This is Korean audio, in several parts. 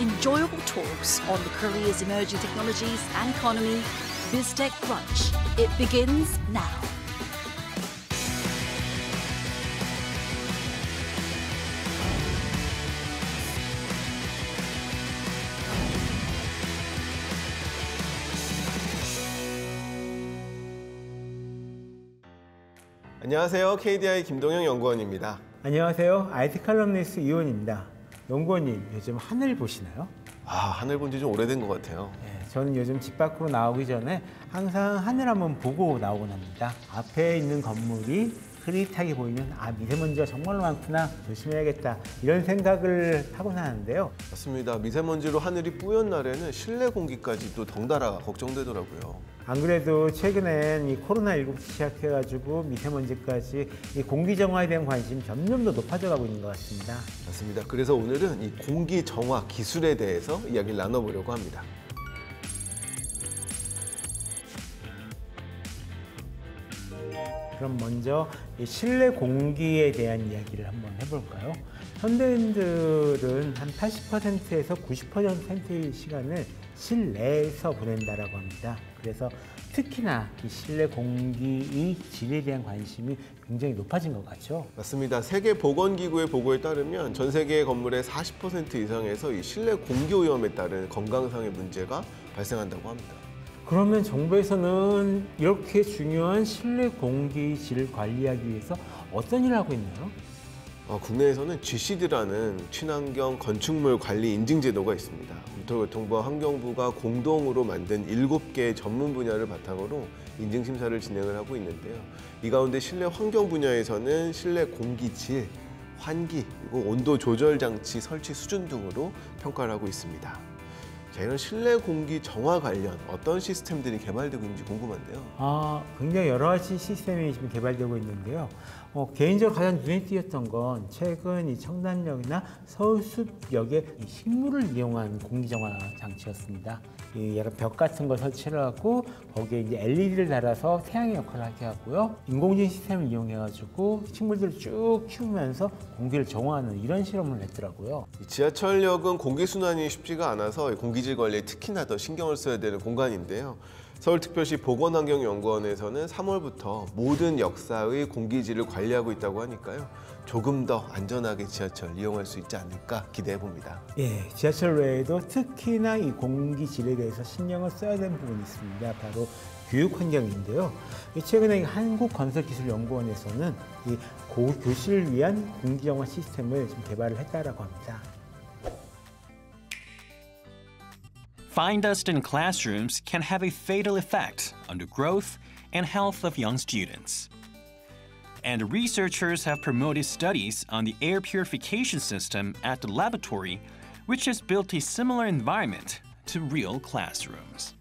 enjoyable talks on the Korea's emerging technologies and economy, BizTech Brunch. It begins now. 안녕하세요. KDI 김동영 연구원입니다. 안녕하세요. IT 칼럼니스트 이원입니다. 연구원님, 요즘 하늘 보시나요? 아, 하늘 본 지 좀 오래된 것 같아요. 네, 저는 요즘 집 밖으로 나오기 전에 항상 하늘 한번 보고 나오곤 합니다. 앞에 있는 건물이 흐릿하게 보이면 아 미세먼지가 정말로 많구나 조심해야겠다 이런 생각을 하곤 하는데요. 맞습니다. 미세먼지로 하늘이 뿌연 날에는 실내 공기까지도 덩달아 걱정되더라고요. 안 그래도 최근엔 이 코로나19 시작해가지고 미세먼지까지 이 공기 정화에 대한 관심이 점점 더 높아져 가고 있는 것 같습니다. 맞습니다. 그래서 오늘은 이 공기 정화 기술에 대해서 이야기를 나눠보려고 합니다. 그럼 먼저 이 실내 공기에 대한 이야기를 한번 해볼까요? 현대인들은 한 80%에서 90%의 시간을 실내에서 보낸다라고 합니다. 그래서 특히나 이 실내 공기의 질에 대한 관심이 굉장히 높아진 것 같죠. 맞습니다. 세계 보건기구의 보고에 따르면 전 세계 건물의 40% 이상에서 이 실내 공기 오염에 따른 건강상의 문제가 발생한다고 합니다. 그러면 정부에서는 이렇게 중요한 실내 공기 질을 관리하기 위해서 어떤 일을 하고 있나요? 어, 국내에서는 GCD라는 친환경 건축물 관리 인증 제도가 있습니다. 국토교통부와 환경부가 공동으로 만든 7개의 전문 분야를 바탕으로 인증 심사를 진행을 하고 있는데요. 이 가운데 실내 환경 분야에서는 실내 공기 질, 환기, 그리고 온도 조절 장치 설치 수준 등으로 평가를 하고 있습니다. 자, 이런 실내 공기 정화 관련 어떤 시스템들이 개발되고 있는지 궁금한데요. 아, 굉장히 여러 가지 시스템이 지금 개발되고 있는데요. 어, 개인적으로 가장 눈에 띄었던 건 최근 이 청담역이나 서울숲역의 이 식물을 이용한 공기 정화 장치였습니다. 이 약간 벽 같은 걸 설치를 하고 거기에 이제 LED를 달아서 태양의 역할을 하게 하고요. 인공지능 시스템을 이용해가지고 식물들을 쭉 키우면서 공기를 정화하는 이런 실험을 했더라고요. 이 지하철역은 공기 순환이 쉽지가 않아서 이 공기질 관리에 특히나 더 신경을 써야 되는 공간인데요. 서울특별시 보건환경연구원에서는 3월부터 모든 역사의 공기질을 관리하고 있다고 하니까요. 조금 더 안전하게 지하철 이용할 수 있지 않을까 기대해 봅니다. 예, 지하철 외에도 특히나 이 공기질에 대해서 신경을 써야 되는 부분이 있습니다. 바로 교육 환경인데요. 이 최근에 한국건설기술연구원에서는 이 고교실을 위한 공기정화 시스템을 개발을 했다라고 합니다. Fine dust in classrooms can have a fatal effect on the growth and health of young students. And researchers have promoted studies on the air purification system at the laboratory, which has built a similar environment to real classrooms.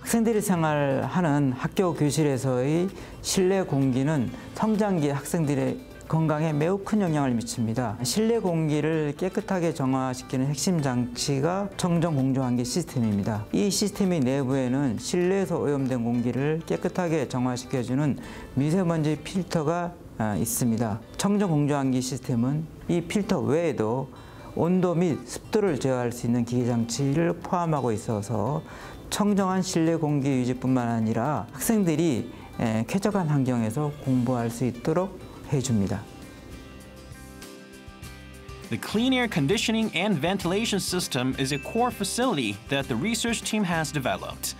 학생들이 생활하는 학교 교실에서의 실내 공기는 성장기 학생들의 건강에 매우 큰 영향을 미칩니다. 실내 공기를 깨끗하게 정화시키는 핵심 장치가 청정 공조환기 시스템입니다. 이 시스템의 내부에는 실내에서 오염된 공기를 깨끗하게 정화시켜주는 미세먼지 필터가 있습니다. 청정 공조환기 시스템은 이 필터 외에도 온도 및 습도를 제어할 수 있는 기계 장치를 포함하고 있어서 청정한 실내 공기 유지뿐만 아니라 학생들이 쾌적한 환경에서 공부할 수 있도록 해줍니다. The clean air conditioning and ventilation system is a core facility that the research team has developed.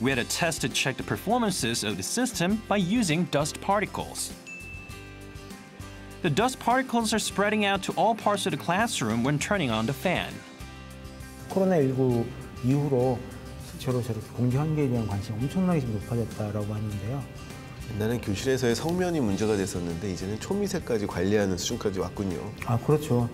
We had a test to check the performances of the system by using dust particles. The dust particles are spreading out to all parts of the classroom when turning on the fan. 코로나19 이후로 실제로 저렇게 공기 환경에 대한 관심이 엄청나게 좀 높아졌다라고 하는데요. 옛날엔 교실에서의 성면이 문제가 됐었는데 이제는 초미세까지 관리하는 수준까지 왔군요. 아, 그렇죠.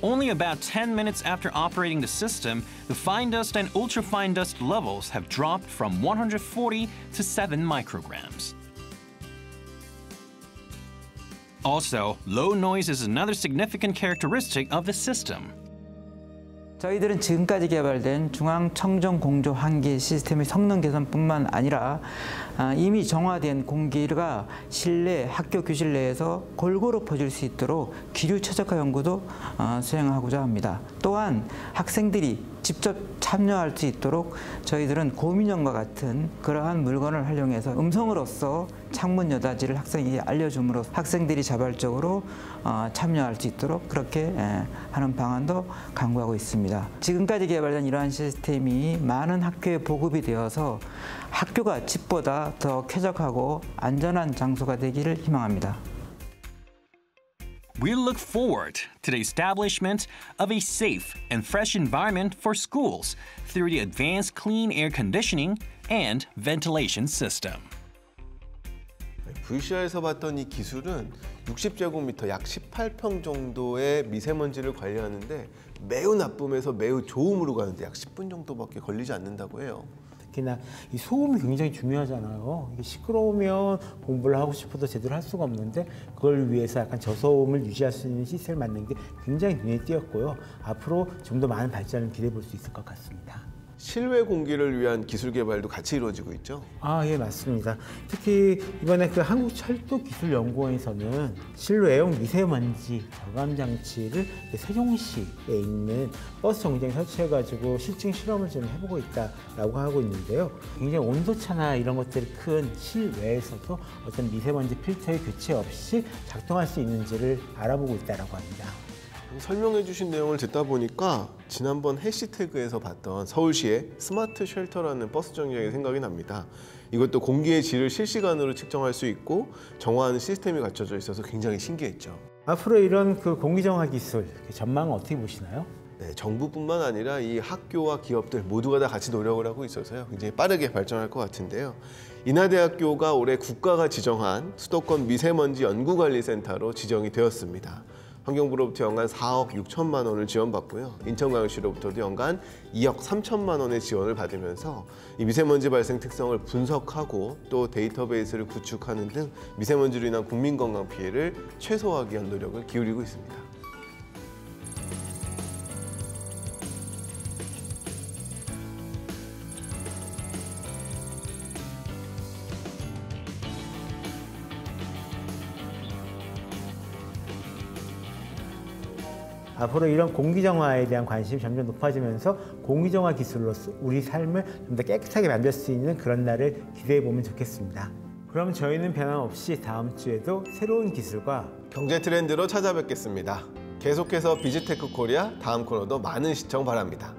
Only about 10 minutes after operating the system, the fine dust and ultrafine dust levels have dropped from 140 to 7 micrograms. Also, low noise is another significant characteristic of the system. 저희들은 지금까지 개발된 중앙 청정 공조 환기 시스템의 성능 개선뿐만 아니라 아, 이미 정화된 공기가 실내 학교 교실 내에서 골고루 퍼질 수 있도록 기류 최적화 연구도 어, 수행하고자 합니다. 또한 학생들이 직접 참여할 수 있도록 저희들은 고민형과 같은 그러한 물건을 활용해서 음성으로서 창문 여닫이를 학생에게 알려줌으로 학생들이 자발적으로 어, 참여할 수 있도록 그렇게 에, 하는 방안도 강구하고 있습니다. 지금까지 개발된 이러한 시스템이 많은 학교에 보급이 되어서 학교가 집보다 더 쾌적하고 안전한 장소가 되기를 희망합니다. We look forward to the establishment of a safe and fresh environment for schools through the advanced clean air conditioning and ventilation system. VCR에서 봤던 이 기술은 60제곱미터 약 18평 정도의 미세먼지를 관리하는데 매우 나쁨에서 매우 좋음으로 가는데 약 10분 정도밖에 걸리지 않는다고 해요. 특히나 이 소음이 굉장히 중요하잖아요. 이게 시끄러우면 공부를 하고 싶어도 제대로 할 수가 없는데 그걸 위해서 약간 저소음을 유지할 수 있는 시스템을 만든 게 굉장히 눈에 띄었고요. 앞으로 좀 더 많은 발전을 기대해 볼 수 있을 것 같습니다. 실외 공기를 위한 기술 개발도 같이 이루어지고 있죠. 아, 예, 맞습니다. 특히 이번에 그 한국철도기술연구원에서는 실외용 미세먼지 저감 장치를 세종시에 있는 버스 정류장에 설치해가지고 실증 실험을 좀 해보고 있다라고 하고 있는데요. 굉장히 온도차나 이런 것들이 큰 실외에서도 어떤 미세먼지 필터의 교체 없이 작동할 수 있는지를 알아보고 있다라고 합니다. 설명해 주신 내용을 듣다 보니까 지난번 해시태그에서 봤던 서울시의 smart shelter라는 버스 정류장이 생각이 납니다. 이것도 공기의 질을 실시간으로 측정할 수 있고 정화하는 시스템이 갖춰져 있어서 굉장히 신기했죠. 앞으로 이런 그 공기 정화 기술 전망은 어떻게 보시나요? 네, 정부뿐만 아니라 이 학교와 기업들 모두가 다 같이 노력을 하고 있어서요. 굉장히 빠르게 발전할 것 같은데요. 인하대학교가 올해 국가가 지정한 수도권 미세먼지 연구관리센터로 지정이 되었습니다. 환경부로부터 연간 4억 6천만 원을 지원받고요. 인천광역시로부터도 연간 2억 3천만 원의 지원을 받으면서 이 미세먼지 발생 특성을 분석하고 또 데이터베이스를 구축하는 등 미세먼지로 인한 국민 건강 피해를 최소화하기 위한 노력을 기울이고 있습니다. 앞으로 이런 공기정화에 대한 관심이 점점 높아지면서 공기정화 기술로서 우리 삶을 좀 더 깨끗하게 만들 수 있는 그런 날을 기대해 보면 좋겠습니다. 그럼 저희는 변함없이 다음 주에도 새로운 기술과 경제 트렌드로 찾아뵙겠습니다. 계속해서 비즈테크 코리아 다음 코너도 많은 시청 바랍니다.